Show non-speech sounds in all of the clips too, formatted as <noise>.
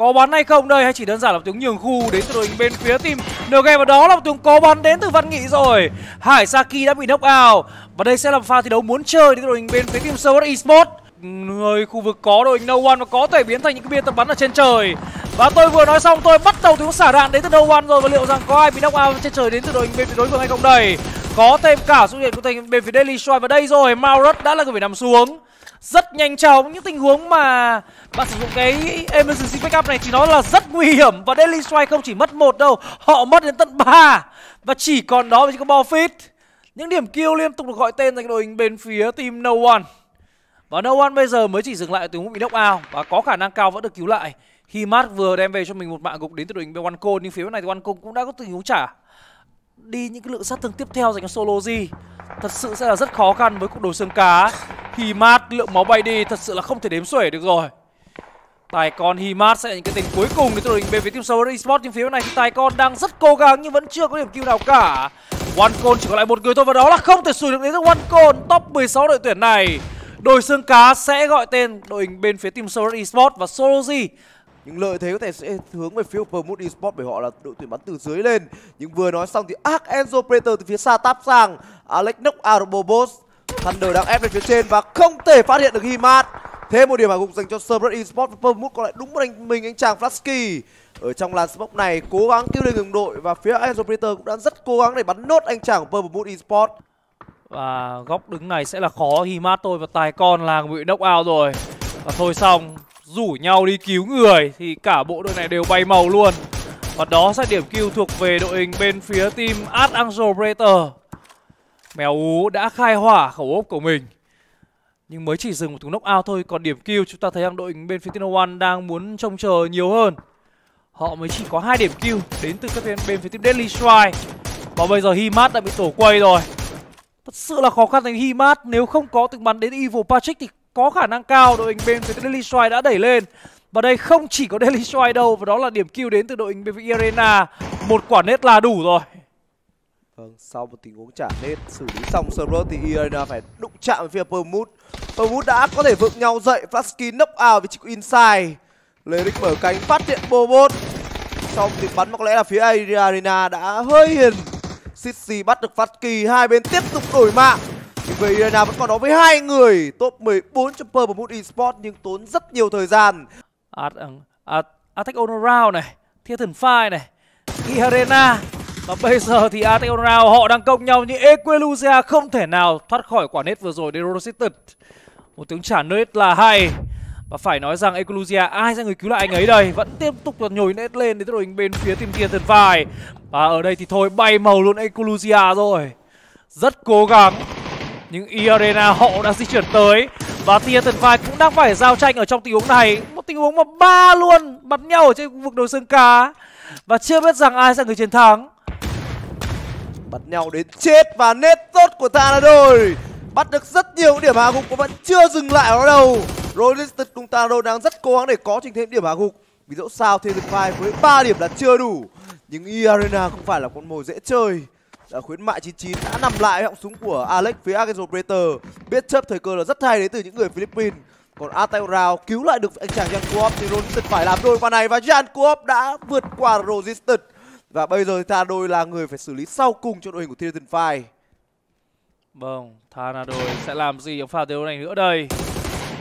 có bắn hay không đây? Hay chỉ đơn giản là một tiếng nhường khu đến từ đội hình bên phía team NG và đó là một tiếng có bắn đến từ Văn Nghị rồi. Hải Saki đã bị knock out. Và đây sẽ là pha thi đấu muốn chơi đến từ đội hình bên phía team Server Esports. Người khu vực có đội hình No One và có thể biến thành những cái biên tập bắn ở trên trời. Và tôi vừa nói xong, tôi bắt đầu tiếng xả đạn đến từ No One rồi. Và liệu rằng có ai bị knock out trên trời đến từ đội hình bên phía đối phương hay không đây? Có thêm cả xuất hiện của thành bên phía Daily Strike và đây rồi, Maurus đã là người phải nằm xuống rất nhanh chóng. Những tình huống mà bạn sử dụng cái emergency backup này thì nó là rất nguy hiểm. Và Daily Strike không chỉ mất một đâu, họ mất đến tận ba. Và chỉ còn đó với có ball fit. Những điểm kill liên tục được gọi tên dành đội hình bên phía team No One. Và No One bây giờ mới chỉ dừng lại từ bị knock out và có khả năng cao vẫn được cứu lại. Khi Matt vừa đem về cho mình một mạng gục đến từ đội hình bên One Cone, nhưng phía bên này thì One Cone cũng đã có tình huống trả đi những cái lượng sát thương tiếp theo dành cho Solo gì thật sự sẽ là rất khó khăn với cuộc đồ xương cá. Himat lượng máu bay đi, thật sự là không thể đếm xuể được rồi. Tài con Himat sẽ là những cái tình cuối cùng để tôi bên phía team solo Esports. Nhưng phía bên này thì Tài con đang rất cố gắng nhưng vẫn chưa có điểm kill nào cả. One con chỉ còn lại một người thôi và đó là không thể sủi được đến One con top 16 đội tuyển này. Đội xương cá sẽ gọi tên đội hình bên phía team solo Esports và Solo gì những lợi thế có thể sẽ hướng về phía Permut Esports bởi họ là đội tuyển bắn từ dưới lên. Nhưng vừa nói xong thì Ark Enzo Predator từ phía xa táp sang Alex knock out Bobos Thunder đang ép lên phía trên và không thể phát hiện được Himat thêm một điểm hạ gục dành cho Cerberus Esports và Permut còn lại đúng một anh, mình anh chàng Flasky ở trong làn smoke này, cố gắng cứu lên đồng đội và phía Enzo Predator cũng đã rất cố gắng để bắn nốt anh chàng của Permut Esports. Và góc đứng này sẽ là khó Himat tôi và tài con là bị knock out rồi. Và thôi xong rủ nhau đi cứu người thì cả bộ đội này đều bay màu luôn. Và đó sẽ điểm kill thuộc về đội hình bên phía team Art Angel Predator Mèo ú đã khai hỏa khẩu ốp của mình. Nhưng mới chỉ dừng một thùng knock out thôi Còn điểm kill chúng ta thấy rằng đội hình bên phía Tino One đang muốn trông chờ nhiều hơn. Họ mới chỉ có hai điểm kill đến từ các bên, bên phía team Deadly Strike. Và bây giờ Himat đã bị tổ quay rồi. Thật sự là khó khăn dành Himat Nếu không có từng bắn đến Evil Patrick thì có khả năng cao đội hình bên phía Daily Strike đã đẩy lên. Và đây không chỉ có Daily Strike đâu và đó là điểm kill đến từ đội hình bên phía Arena. Một quả nết là đủ rồi. Vâng, sau một tình huống trả nết xử lý xong Server thì Arena phải đụng chạm với phía Permut. Permut đã có thể vượng nhau dậy Flasky knock out vị trí của Inside Lyric mở cánh phát hiện Bobot Xong thì bắn mà có lẽ là phía Arena đã hơi hiền. Sissy bắt được Flasky hai bên tiếp tục đổi mạng về Irena vẫn còn đó với hai người top 14 cho Purple Moon Esports nhưng tốn rất nhiều thời gian. At, at, Attack on Round này, Titan Fire này, Arena và bây giờ thì Attack on Round họ đang công nhau nhưng Equelusia không thể nào thoát khỏi quả nết vừa rồi đến Rositted. Một tiếng trả nết là hay. Và phải nói rằng Equiluzia ai sẽ người cứu lại anh ấy đây Vẫn tiếp tục là nhồi nết lên đến đội hình bên phía tìm team thần Fire Và ở đây thì thôi bay màu luôn Equiluzia rồi Rất cố gắng nhưng Iarena họ đã di chuyển tới. Và Titan Five cũng đang phải giao tranh ở trong tình huống này. Một tình huống mà ba luôn bắn nhau ở trên khu vực đồi xương cá. Và chưa biết rằng ai sẽ người chiến thắng. Bắn nhau đến chết và nét tốt của Tanado Bắt được rất nhiều điểm hạ gục và vẫn chưa dừng lại ở đó đâu Rolliston cùng Tanado đang rất cố gắng để có trình thêm điểm hạ gục. Vì dẫu sao Titan Five với 3 điểm là chưa đủ. Nhưng E-Arena không phải là con mồi dễ chơi. Ờ, khuyến mại 99 đã nằm lại họng súng của Alex phía Arkansas Predator biết chấp thời cơ là rất hay đến từ những người Philippines. Còn Ateo cứu lại được anh chàng Jan Kuop thì Resistance phải làm đôi pha này và Jan Kuop đã vượt qua Resistance và bây giờ thì đôi là người phải xử lý sau cùng cho đội hình của Titan Fire Vâng, đôi sẽ làm gì ở pha đấu này nữa đây?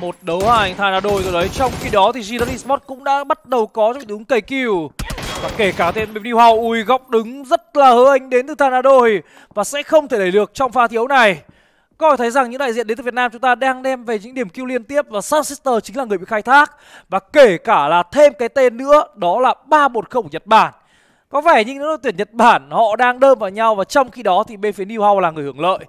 Một đấu hai đôi rồi đấy. Trong khi đó thì G Esports cũng đã bắt đầu có trong tình huống cày kill và kể cả tên Bim Hào ui, góc đứng rất là hớ anh đến từ Thanadoy và sẽ không thể đẩy được trong pha thiếu này. Có thể thấy rằng những đại diện đến từ Việt Nam chúng ta đang đem về những điểm kill liên tiếp và Sun Sister chính là người bị khai thác và kể cả là thêm cái tên nữa, đó là 310 của Nhật Bản. Có vẻ như những đội tuyển Nhật Bản, họ đang đơm vào nhau và trong khi đó thì bên phía New House là người hưởng lợi.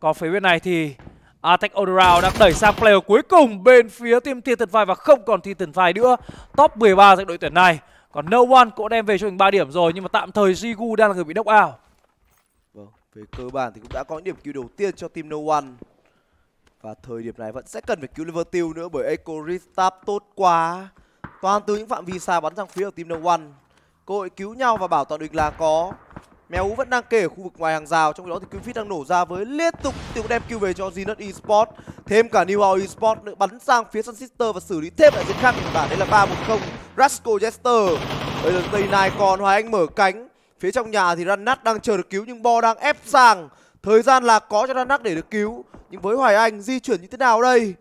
Còn phía bên này thì Attack All Around đang đẩy sang player cuối cùng bên phía team Titan Five và không còn Titan Five nữa. Top 13 dành đội tuyển này. Còn No One cũng đem về cho mình 3 điểm rồi nhưng mà tạm thời Jigu đang là người bị knock out. Vâng, về cơ bản thì cũng đã có những điểm cứu đầu tiên cho team No One. Và thời điểm này vẫn sẽ cần phải cứu Liverpool nữa bởi Echo Restart tốt quá. Toàn từ những phạm vi xa bắn sang phía của team No One. Cơ hội cứu nhau và bảo toàn địch là có. Mèo Ú vẫn đang kể ở khu vực ngoài hàng rào Trong đó thì Cupid đang nổ ra với liên tục tiếng đem kill về cho Zenith Esports Thêm cả New House Esports nữa bắn sang phía Sun Sister và xử lý thêm lại diện khác của Đây là 3-1-0 Rasko Jester. Bây giờ tây này còn hoài anh mở cánh. Phía trong nhà thì Ranat đang chờ được cứu, nhưng bo đang ép sang thời gian là có cho Ranat để được cứu. Nhưng với hoài anh, di chuyển như thế nào đây?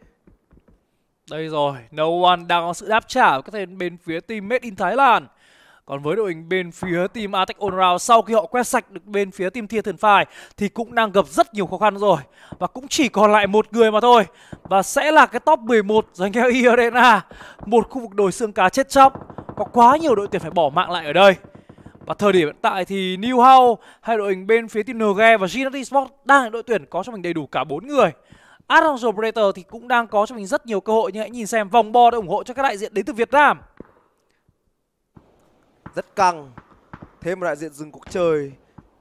Đây rồi, no one đang có sự đáp trả. Của các tên bên phía team made in thái lan còn với đội hình bên phía team Attack On Round, sau khi họ quét sạch được bên phía team Thiên Thần Phai thì cũng đang gặp rất nhiều khó khăn rồi. Và cũng chỉ còn lại một người mà thôi. Và sẽ là cái top 11 dành cho Irena Arena. Một khu vực đồi xương cá chết chóc. Có quá nhiều đội tuyển phải bỏ mạng lại ở đây. Và thời điểm hiện tại thì New House hay đội hình bên phía team NG và Ginati Sport đang là đội tuyển có cho mình đầy đủ cả bốn người. Adams Predator thì cũng đang có cho mình rất nhiều cơ hội, nhưng hãy nhìn xem vòng bo đã ủng hộ cho các đại diện đến từ Việt Nam rất căng, thêm một đại diện dừng cuộc chơi.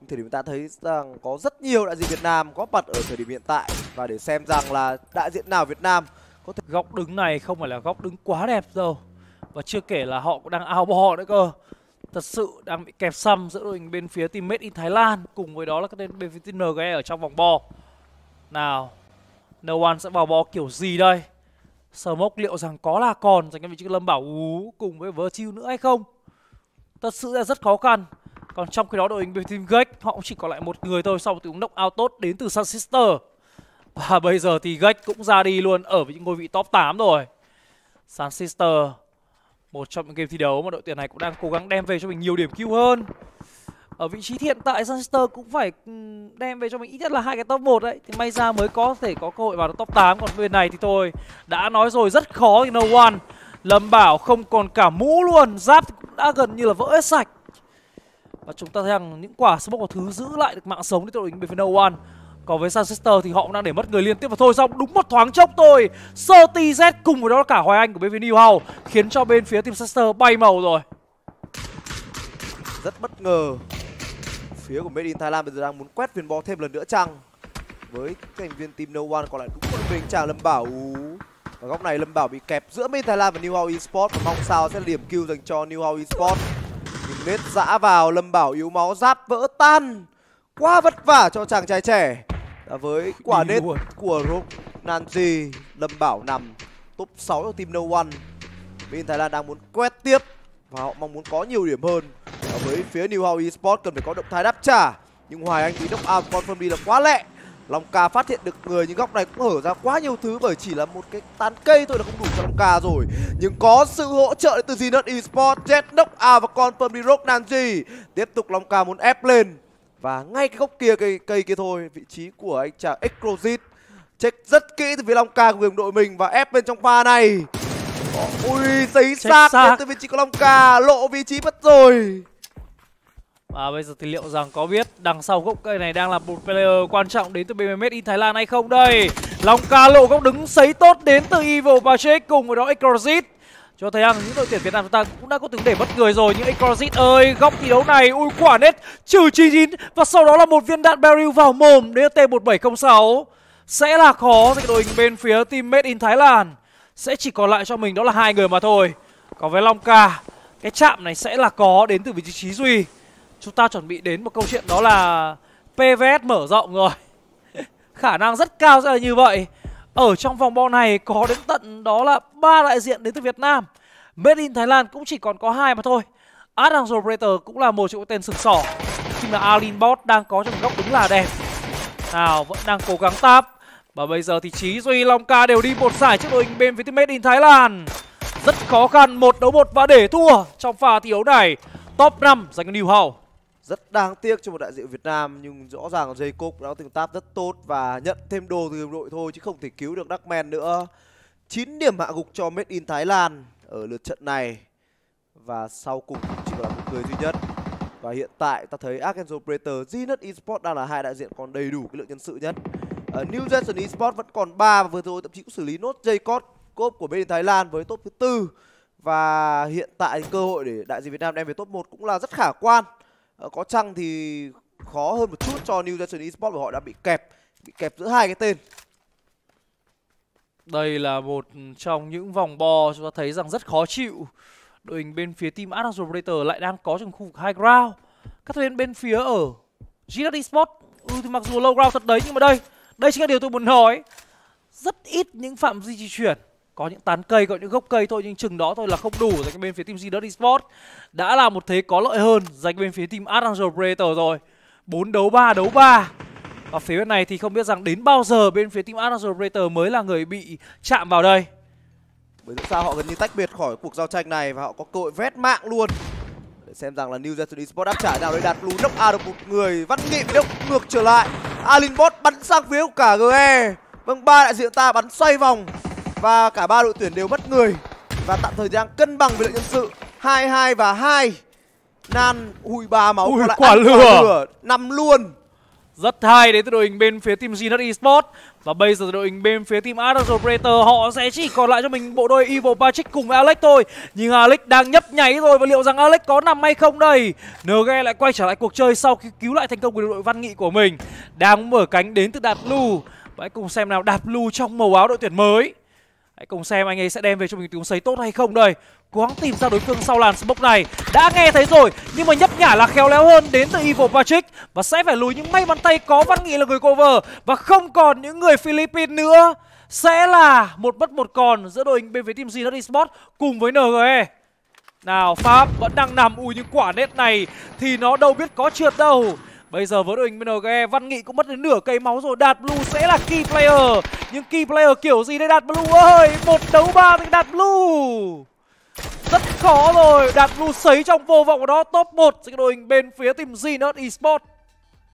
Thời điểm ta thấy rằng có rất nhiều đại diện Việt Nam có mặt ở thời điểm hiện tại. Và để xem rằng là đại diện nào Việt Nam có thể góc đứng này không phải là góc đứng quá đẹp đâu. Và chưa kể là họ cũng đang ao bò nữa cơ. Thật sự đang bị kẹp xăm giữa đội hình bên phía team made in Thái Lan cùng với đó là các tên bên phía team Nge ở trong vòng bo. Nào, No One sẽ vào bo kiểu gì đây? Smoke liệu rằng có là còn dành cho vị trí Lâm Bảo Ú cùng với Virtue nữa hay không? Thật sự là rất khó khăn. Còn trong khi đó, đội hình bên team Gách họ cũng chỉ còn lại một người thôi sau một tiếng knock out tốt đến từ Sun Sister. Và <laughs> bây giờ thì Gách cũng ra đi luôn ở với những ngôi vị top 8 rồi. Sun Sister, một trong những game thi đấu mà đội tuyển này cũng đang cố gắng đem về cho mình nhiều điểm kill hơn. Ở vị trí hiện tại, Sun Sister cũng phải đem về cho mình ít nhất là hai cái top 1 đấy. Thì may ra mới có thể có cơ hội vào top 8 còn bên này thì thôi, đã nói rồi, rất khó thì no one. Lâm Bảo không còn cả mũ luôn, Giáp đã gần như là vỡ hết sạch. Và chúng ta thấy rằng những quả smoke có thứ giữ lại được mạng sống để đội hình bên phía No One còn với Sanchester thì họ cũng đang để mất người liên tiếp và thôi xong đúng một thoáng chốc thôi. Sơ Z cùng với đó là cả Hoài Anh của bên phía New Khiến cho bên phía team Sanchester bay màu rồi. Rất bất ngờ. Phía của Made in Thailand bây giờ đang muốn quét viên bó thêm lần nữa chăng? Với thành viên team No One còn lại đúng một mình, chàng Lâm Bảo ở góc này Lâm Bảo bị kẹp giữa Lan và New House Esports và mong sao sẽ là điểm kill dành cho New House Esports. Nhưng nết dã vào Lâm Bảo yếu máu giáp vỡ tan. Quá vất vả cho chàng trai trẻ. Và với quả nết của Rock Nanji, Lâm Bảo nằm top 6 cho team No One. Bên Thái Lan đang muốn quét tiếp và họ mong muốn có nhiều điểm hơn. Và với phía New House Esports cần phải có động thái đáp trả. Nhưng Hoài Anh bị knock out confirm đi là quá lẹ. Long ca phát hiện được người nhưng góc này cũng hở ra quá nhiều thứ bởi chỉ là một cái tán cây thôi là không đủ cho Long ca rồi. Nhưng có sự hỗ trợ từ Zenith Esports, Jet Knock out và Confirm đi Rock Nanji. Tiếp tục Long ca muốn ép lên. Và ngay cái góc kia cây cây kia thôi, vị trí của anh chàng Explosive check rất kỹ từ phía Long ca của đồng đội mình và ép bên trong pha này. Ui, giấy xác đến từ vị trí của Long ca, lộ vị trí mất rồi. Và bây giờ thì liệu rằng có biết đằng sau gốc cây này đang là một player quan trọng đến từ BMS in Thái Lan hay không? Đây? Long ca lộ góc đứng sấy tốt đến từ Evil Patrick cùng với đó Exorcist cho thấy rằng những đội tuyển Việt Nam chúng ta cũng đã có từng để bất người rồi, nhưng Exorcist ơi, góc thi đấu này ui quả nết, trừ 99 và sau đó là một viên đạn barrel vào mồm đến T1706 sẽ là khó cho đội hình bên phía team made in Thái Lan sẽ chỉ còn lại cho mình đó là hai người mà thôi. Còn với Long ca, cái chạm này sẽ là có đến từ vị trí Duy chúng ta chuẩn bị đến một câu chuyện đó là PVS mở rộng rồi. <laughs> Khả năng rất cao sẽ là như vậy. Ở trong vòng bo này có đến tận đó là ba đại diện đến từ Việt Nam. Made in Thái Lan cũng chỉ còn có hai mà thôi. Adams Operator cũng là một trong tên sừng sỏ. Khi mà Alin Bot đang có trong góc đứng là đẹp. Nào, vẫn đang cố gắng tap. Và bây giờ thì Chí Duy, Long Ca đều đi một giải trước đội hình bên phía team Made in Thái Lan rất khó khăn, một đấu một và để thua trong pha thi đấu này. Top 5 dành cho New House rất đáng tiếc cho một đại diện Việt Nam nhưng rõ ràng Jacob đã từng tác rất tốt và nhận thêm đồ từ đội thôi chứ không thể cứu được Darkman nữa. 9 điểm hạ gục cho Made in Thái Lan ở lượt trận này. Và sau cùng chỉ là một người duy nhất. Và hiện tại ta thấy Arkansas Predator, Zenith Esports đang là hai đại diện còn đầy đủ cái lượng nhân sự nhất. Ở New Generation Esports vẫn còn ba và vừa rồi thậm chí cũng xử lý nốt Jacob cốp của bên Thái Lan với top thứ tư. Và hiện tại cơ hội để đại diện Việt Nam đem về top 1 cũng là rất khả quan. Ờ, có chăng thì khó hơn một chút cho New Generation Esports và họ đã bị kẹp bị kẹp giữa hai cái tên. Đây là một trong những vòng bò chúng ta thấy rằng rất khó chịu. Đội hình bên phía team Adams Predator lại đang có trong khu vực high ground. Các bên bên phía ở GD Esports. Ừ thì mặc dù low ground thật đấy, nhưng mà đây đây chính là điều tôi muốn nói. Rất ít những phạm vi di chuyển có những tán cây, có những gốc cây thôi, nhưng chừng đó thôi là không đủ dành cho bên phía team Zinus Esports đã là một thế có lợi hơn dành bên phía team Arangel Predator rồi. 4 đấu 3 đấu 3 và phía bên này thì không biết rằng đến bao giờ bên phía team Arangel Predator mới là người bị chạm vào đây. Bởi vì sao họ gần như tách biệt khỏi cuộc giao tranh này và họ có cơ hội vét mạng luôn. Để xem rằng là New Zealand Esports đáp trả nào đấy đạt lú đốc a được một người văn nghị bị ngược trở lại. Alinbot bắn sang phía của cả GE vâng ba đại diện ta bắn xoay vòng và cả ba đội tuyển đều mất người và tạm thời đang cân bằng về lượng nhân sự. Hai hai và hai. Nan ui ba máu Ui, lại quả lửa. nằm luôn. Rất hay đến từ đội hình bên phía team Zinus Esports và bây giờ đội hình bên phía team Arangel Predator họ sẽ chỉ còn lại cho mình bộ đôi Evil Patrick cùng với Alex thôi. Nhưng Alex đang nhấp nháy rồi và liệu rằng Alex có nằm hay không đây? NG lại quay trở lại cuộc chơi sau khi cứu lại thành công của đội văn nghị của mình. Đang mở cánh đến từ Đạt và hãy cùng xem nào Đạt Blue trong màu áo đội tuyển mới Hãy cùng xem anh ấy sẽ đem về cho mình tiếng sấy tốt hay không đây. Cố gắng tìm ra đối phương sau làn smoke này. Đã nghe thấy rồi, Nhưng mà nhấp nhả là khéo léo hơn đến từ Evil Patrick. Và sẽ phải lùi nhưng may mắn tay có Văn Nghị là người cover. Và không còn những người Philippines nữa. Sẽ là một mất một còn giữa đội hình bên phía team Zinus Esports cùng với NGE Nào, Pháp vẫn đang nằm Ui những quả nét này. Thì nó đâu biết có trượt đâu. Bây giờ với đội hình BNG Văn Nghị cũng mất đến nửa cây máu rồi. Đạt Blue sẽ là key player. Nhưng key player kiểu gì đây? Đạt Blue ơi, Một đấu ba thì Đạt Blue. Rất khó rồi. Đạt Blue sấy trong vô vọng của đó. Top 1 cho cái đội hình bên phía team Zinus Esports.